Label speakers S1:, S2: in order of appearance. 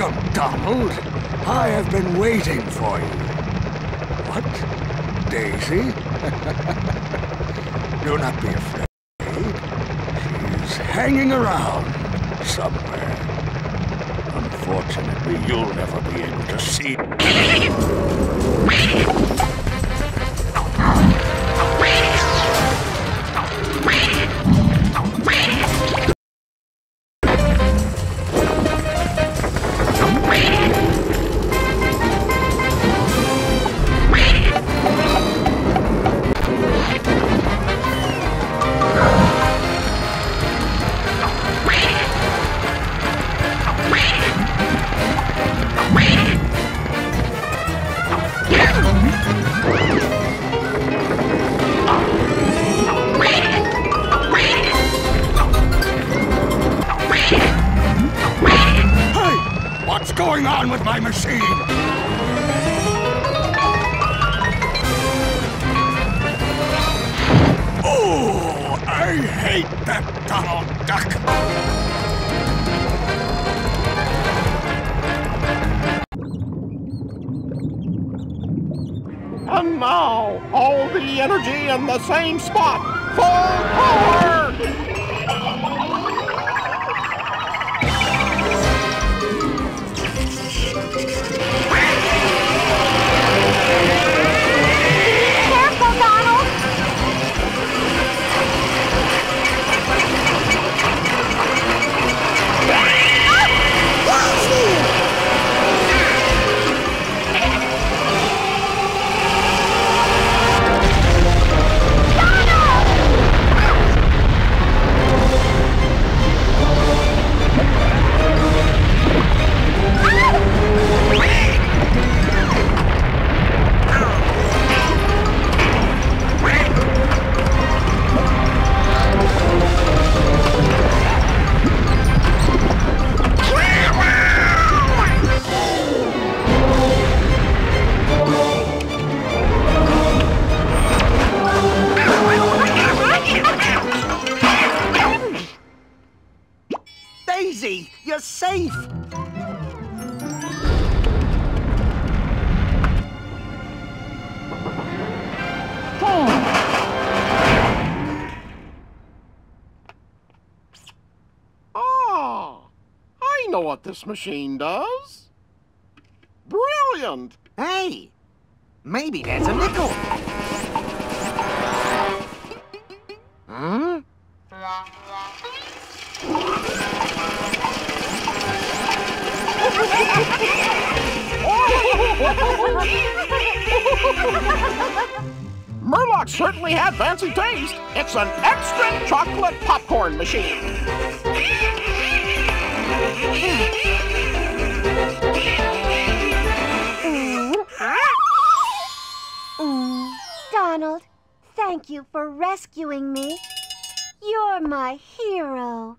S1: Welcome, Donald. I have been waiting for you. What? Daisy? Do not be afraid. She's hanging around somewhere. Unfortunately, you'll never be able to see. going on with my machine? Oh, I hate that Donald Duck.
S2: And now, all the energy in the same spot. Full power! Ah, know what this machine does. Brilliant!
S3: Hey, maybe there's a nickel.
S2: Merlock certainly had fancy taste. It's an extra chocolate popcorn machine.
S4: Donald, thank you for rescuing me. You're my hero.